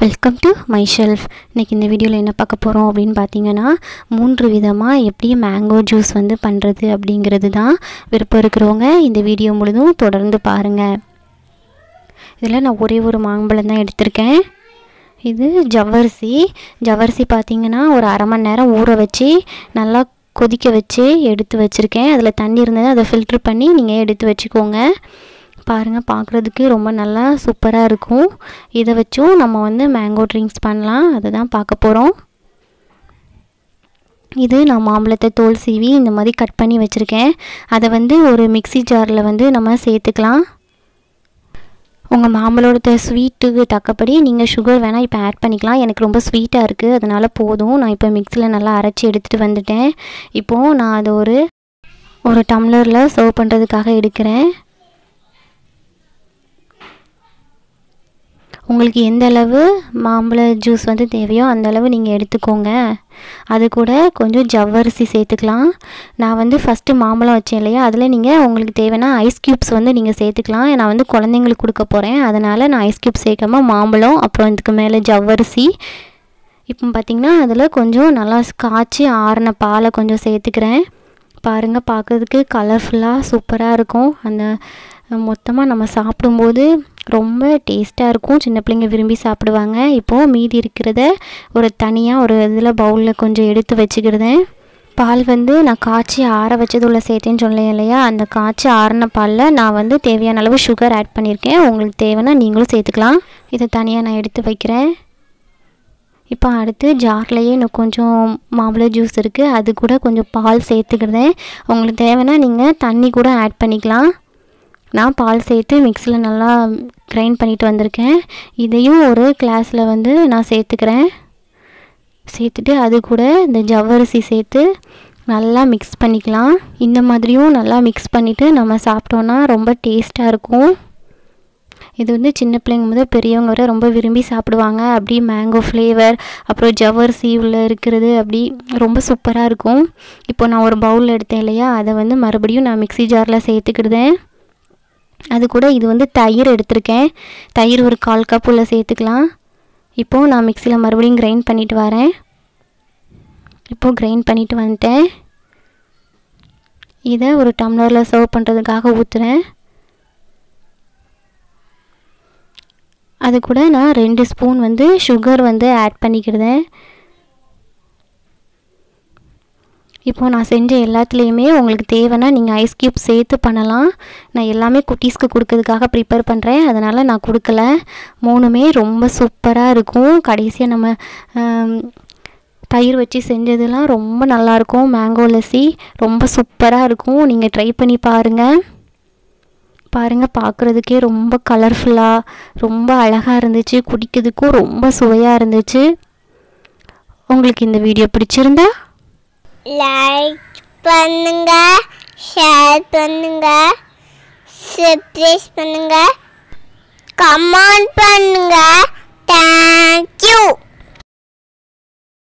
Welcome to my shelf இன்றைக்கி இந்த வீடியோவில் என்ன பார்க்க போகிறோம் அப்படின்னு பார்த்தீங்கன்னா மூன்று விதமாக எப்படி மேங்கோ ஜூஸ் வந்து பண்ணுறது அப்படிங்கிறது தான் விருப்பம் இருக்கிறவங்க இந்த வீடியோ முழுதும் தொடர்ந்து பாருங்கள் இதில் நான் ஒரே ஒரு மாம்பழம் தான் எடுத்திருக்கேன். இது ஜவ்வரிசி. ஜவ்வரிசி பார்த்தீங்கன்னா ஒரு அரை மணி நேரம் ஊற வச்சு நல்லா கொதிக்க வச்சு எடுத்து வச்சுருக்கேன். அதில் தண்ணி இருந்தது அதை ஃபில்ட்ரு பண்ணி நீங்கள் எடுத்து வச்சுக்கோங்க. பாருங்கள் பார்க்குறதுக்கு ரொம்ப நல்லா சூப்பராக இருக்கும். இதை வச்சும் நம்ம வந்து மேங்கோ ட்ரிங்க்ஸ் பண்ணலாம். அதை தான் பார்க்க போகிறோம் இது நான் மாம்பழத்தை தோல் சீவி இந்த மாதிரி கட் பண்ணி வச்சுருக்கேன். அதை வந்து ஒரு மிக்சி ஜாரில் வந்து நம்ம சேர்த்துக்கலாம். உங்கள் மாம்பழோட ஸ்வீட்டுக்கு தக்கப்படி நீங்கள் சுகர் வேணால் இப்போ ஆட் பண்ணிக்கலாம். எனக்கு ரொம்ப ஸ்வீட்டாக இருக்குது அதனால் போதும். நான் இப்போ மிக்ஸியில் நல்லா அரைச்சி எடுத்துகிட்டு வந்துட்டேன். இப்போது நான் அதை ஒரு ஒரு டம்ளரில் சர்வ் பண்ணுறதுக்காக எடுக்கிறேன். உங்களுக்கு எந்த அளவு மாம்பழ ஜூஸ் வந்து தேவையோ அந்த அளவு நீங்கள் எடுத்துக்கோங்க. அது கூட கொஞ்சம் ஜவ்வரிசி சேர்த்துக்கலாம். நான் வந்து ஃபஸ்ட்டு மாம்பழம் வச்சேன் இல்லையா? அதில் நீங்கள் உங்களுக்கு தேவைன்னா ஐஸ் க்யூப்ஸ் வந்து நீங்கள் சேர்த்துக்கலாம். நான் வந்து குழந்தைங்களுக்கு கொடுக்க போகிறேன் அதனால் நான் ஐஸ் க்யூப் சேர்க்காம மாம்பழம் அப்புறம் இதுக்கு மேலே ஜவ்வரிசி. இப்போ பார்த்திங்கன்னா அதில் கொஞ்சம் நல்லா காய்ச்சி ஆறின பாலை கொஞ்சம் சேர்த்துக்கிறேன். பாருங்கள் பார்க்குறதுக்கு கலர்ஃபுல்லாக சூப்பராக இருக்கும். அந்த மொத்தமாக நம்ம சாப்பிடும்போது ரொம்ப டேஸ்ட்டாக இருக்கும். சின்ன பிள்ளைங்க விரும்பி சாப்பிடுவாங்க. இப்போது மீதி இருக்கிறத ஒரு தனியாக ஒரு இதில் பவுலில் கொஞ்சம் எடுத்து வச்சுக்கிறதேன் பால் வந்து நான் காய்ச்சி ஆற வச்சதுள்ள சேர்த்தேன்னு சொன்னேன் இல்லையா? அந்த காய்ச்சி ஆறின பாலில் நான் வந்து தேவையான அளவு சுகர் ஆட் பண்ணியிருக்கேன். உங்களுக்கு தேவைன்னா நீங்களும் சேர்த்துக்கலாம். இதை தனியாக நான் எடுத்து வைக்கிறேன். இப்போ அடுத்து ஜார்லேயே இன்னும் கொஞ்சம் மாம்பழ ஜூஸ் இருக்குது அது கூட கொஞ்சம் பால் சேர்த்துக்கிறேன் உங்களுக்கு தேவைன்னா நீங்கள் தண்ணி கூட ஆட் பண்ணிக்கலாம். நான் பால் சேர்த்து மிக்ஸியில் நல்லா கிரைண்ட் பண்ணிட்டு வந்திருக்கேன். இதையும் ஒரு கிளாஸில் வந்து நான் சேர்த்துக்கிறேன். சேர்த்துட்டு அது கூட இந்த ஜவ்வரிசி சேர்த்து நல்லா மிக்ஸ் பண்ணிக்கலாம். இந்த மாதிரியும் நல்லா மிக்ஸ் பண்ணிவிட்டு நம்ம சாப்பிட்டோன்னா ரொம்ப டேஸ்ட்டாக இருக்கும். இது வந்து சின்ன பிள்ளைங்க முதல் பெரியவங்க வரை ரொம்ப விரும்பி சாப்பிடுவாங்க. அப்படி மேங்கோ ஃப்ளேவர் அப்புறம் ஜவ்வரிசி உள்ள இருக்கிறது அப்படி ரொம்ப சூப்பராக இருக்கும். இப்போ நான் ஒரு பவுல் எடுத்தேன் இல்லையா? அதை வந்து மறுபடியும் நான் மிக்ஸி ஜாரில் சேர்த்துக்கிடுதேன். அது கூட இது வந்து தயிர் எடுத்திருக்கேன். தயிர் ஒரு கால் கப் உள்ள சேர்த்துக்கலாம். இப்போது நான் மிக்சியில் மறுபடியும் கிரைண்ட் பண்ணிவிட்டு வரேன். இப்போது கிரைண்ட் பண்ணிவிட்டு வந்துட்டேன். இதை ஒரு டம்ளரில் சர்வ் பண்ணுறதுக்காக ஊற்றுறேன் அது கூட நான் ரெண்டு ஸ்பூன் வந்து சுகர் வந்து ஆட் பண்ணிக்கிறேன் இப்போது நான் செஞ்ச எல்லாத்துலேயுமே உங்களுக்கு தேவைன்னா நீங்கள் ஐஸ் க்யூப் சேர்த்து பண்ணலாம். நான் எல்லாமே குட்டீஸ்க்கு கொடுக்கறதுக்காக ப்ரிப்பேர் பண்ணுறேன் அதனால் நான் கொடுக்கல. மூணுமே ரொம்ப சூப்பராக இருக்கும். கடைசியாக நம்ம தயிர் வச்சு செஞ்சதெல்லாம் ரொம்ப நல்லாயிருக்கும் மேங்கோ லஸ்ஸி ரொம்ப சூப்பராக இருக்கும். நீங்கள் ட்ரை பண்ணி பாருங்கள் பாருங்கள் பார்க்குறதுக்கே ரொம்ப கலர்ஃபுல்லாக ரொம்ப அழகாக இருந்துச்சு. குடிக்கிறதுக்கும் ரொம்ப சுவையாக இருந்துச்சு. உங்களுக்கு இந்த வீடியோ பிடிச்சிருந்தா? லைக் பண்ணுங்க ஷேர் பண்ணுங்க சப்ஸ்கிரைப் பண்ணுங்க கமெண்ட் பண்ணுங்க. தேங்க்யூ